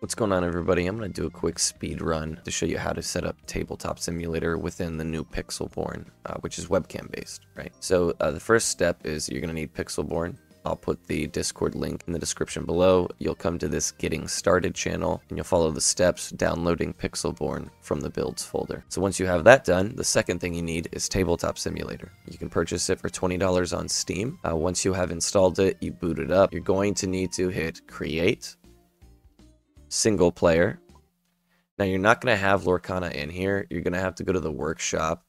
What's going on everybody? I'm going to do a quick speed run to show you how to set up Tabletop Simulator within the new Pixelborn, uh, which is webcam based, right? So uh, the first step is you're going to need Pixelborn. I'll put the Discord link in the description below. You'll come to this Getting Started channel and you'll follow the steps downloading Pixelborn from the builds folder. So once you have that done, the second thing you need is Tabletop Simulator. You can purchase it for $20 on Steam. Uh, once you have installed it, you boot it up. You're going to need to hit Create single player. Now you're not going to have Lorcana in here. You're going to have to go to the workshop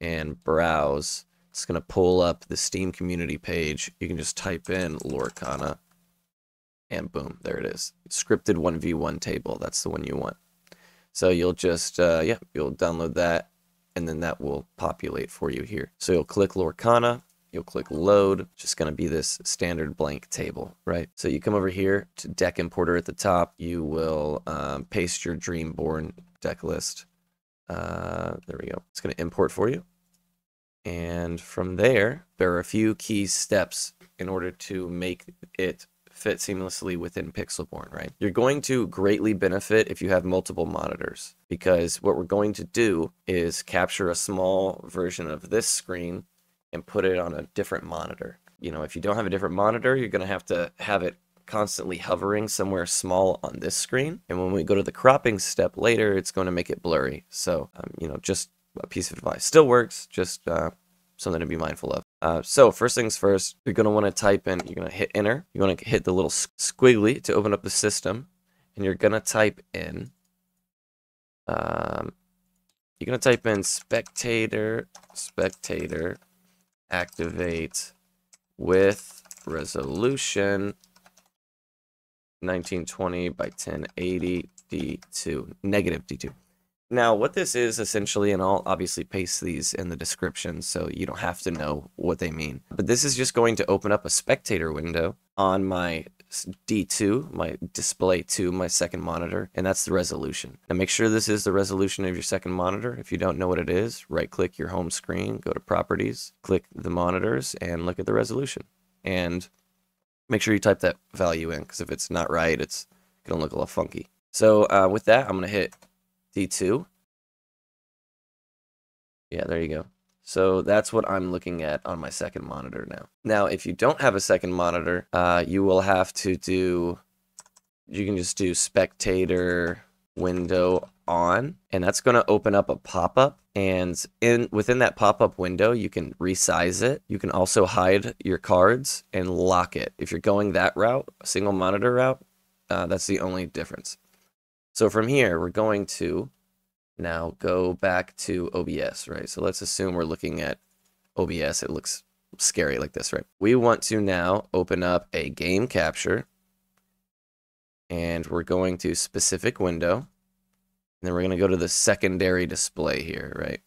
and browse. It's going to pull up the Steam community page. You can just type in Lorcana and boom, there it is. Scripted 1v1 table. That's the one you want. So you'll just, uh, yeah, you'll download that and then that will populate for you here. So you'll click Lorcana You'll click load, just going to be this standard blank table, right? So you come over here to deck importer at the top. You will um, paste your Dreamborn deck list. Uh, there we go. It's going to import for you. And from there, there are a few key steps in order to make it fit seamlessly within Pixelborn, right? You're going to greatly benefit if you have multiple monitors because what we're going to do is capture a small version of this screen and put it on a different monitor. You know, if you don't have a different monitor, you're going to have to have it constantly hovering somewhere small on this screen. And when we go to the cropping step later, it's going to make it blurry. So, um, you know, just a piece of advice. Still works, just uh, something to be mindful of. Uh, so first things first, you're going to want to type in, you're going to hit enter. You're going to hit the little squiggly to open up the system. And you're going to type in, um, you're going to type in spectator, spectator, activate with resolution 1920 by 1080 D2, negative D2. Now, what this is essentially, and I'll obviously paste these in the description so you don't have to know what they mean, but this is just going to open up a spectator window on my D2, my display 2, my second monitor, and that's the resolution. Now make sure this is the resolution of your second monitor. If you don't know what it is, right click your home screen, go to properties, click the monitors, and look at the resolution. And make sure you type that value in, because if it's not right, it's going to look a little funky. So uh, with that, I'm going to hit D2. Yeah, there you go. So that's what I'm looking at on my second monitor now. Now, if you don't have a second monitor, uh, you will have to do, you can just do spectator window on, and that's going to open up a pop-up. And in within that pop-up window, you can resize it. You can also hide your cards and lock it. If you're going that route, a single monitor route, uh, that's the only difference. So from here, we're going to now go back to OBS, right? So let's assume we're looking at OBS. It looks scary like this, right? We want to now open up a game capture and we're going to specific window. And then we're going to go to the secondary display here, right?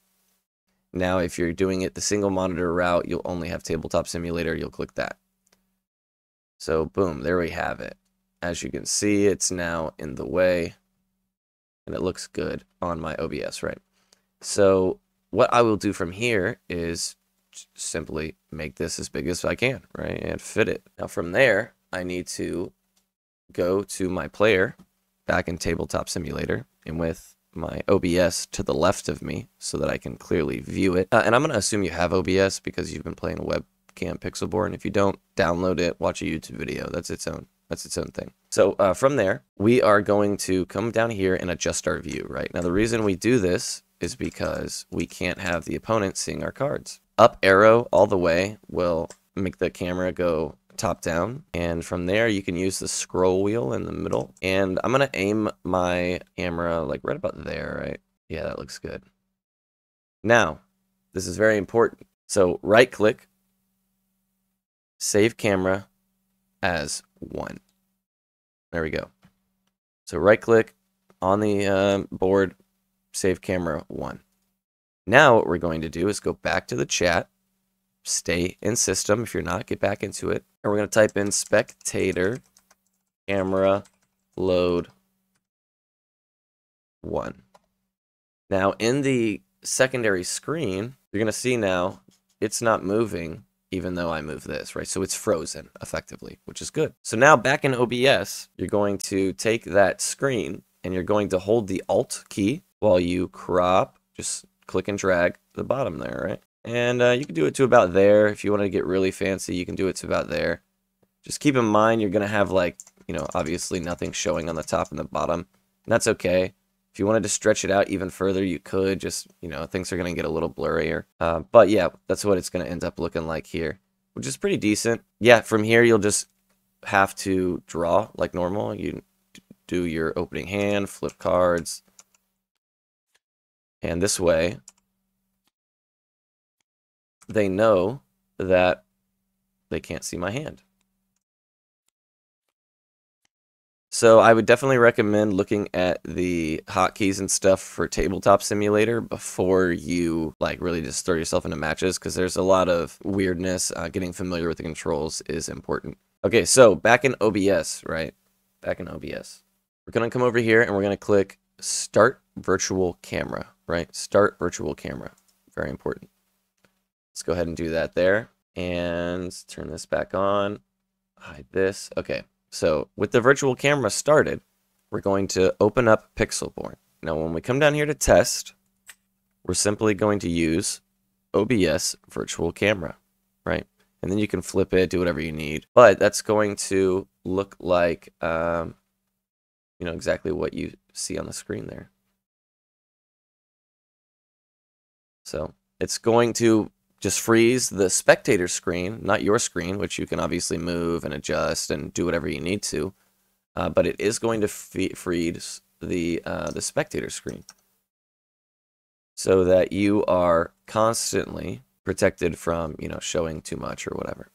Now, if you're doing it the single monitor route, you'll only have Tabletop Simulator. You'll click that. So boom, there we have it. As you can see, it's now in the way and it looks good on my OBS, right? So what I will do from here is simply make this as big as I can, right? And fit it. Now from there, I need to go to my player back in Tabletop Simulator and with my OBS to the left of me so that I can clearly view it. Uh, and I'm going to assume you have OBS because you've been playing a webcam And If you don't, download it, watch a YouTube video. That's its own that's its own thing. So uh, from there, we are going to come down here and adjust our view, right? Now, the reason we do this is because we can't have the opponent seeing our cards. Up arrow all the way will make the camera go top down. And from there, you can use the scroll wheel in the middle. And I'm going to aim my camera like right about there, right? Yeah, that looks good. Now, this is very important. So right click, save camera as one. There we go. So right click on the uh, board, save camera one. Now what we're going to do is go back to the chat, stay in system. If you're not, get back into it. And we're going to type in spectator camera load one. Now in the secondary screen, you're going to see now it's not moving even though I move this, right? So it's frozen effectively, which is good. So now back in OBS, you're going to take that screen and you're going to hold the Alt key while you crop, just click and drag the bottom there, right? And uh, you can do it to about there. If you want to get really fancy, you can do it to about there. Just keep in mind you're going to have like, you know, obviously nothing showing on the top and the bottom. And that's okay. If you wanted to stretch it out even further, you could. Just, you know, things are going to get a little blurrier. Uh, but yeah, that's what it's going to end up looking like here, which is pretty decent. Yeah, from here, you'll just have to draw like normal. You do your opening hand, flip cards. And this way, they know that they can't see my hand. So I would definitely recommend looking at the hotkeys and stuff for Tabletop Simulator before you like really just throw yourself into matches because there's a lot of weirdness. Uh, getting familiar with the controls is important. Okay, so back in OBS, right? Back in OBS. We're going to come over here and we're going to click Start Virtual Camera, right? Start Virtual Camera. Very important. Let's go ahead and do that there. And turn this back on. Hide this. Okay. So with the virtual camera started, we're going to open up Pixelborn. Now when we come down here to test, we're simply going to use OBS virtual camera, right? And then you can flip it, do whatever you need. But that's going to look like, um, you know, exactly what you see on the screen there. So it's going to just freeze the spectator screen, not your screen, which you can obviously move and adjust and do whatever you need to. Uh, but it is going to freeze the uh, the spectator screen so that you are constantly protected from you know showing too much or whatever.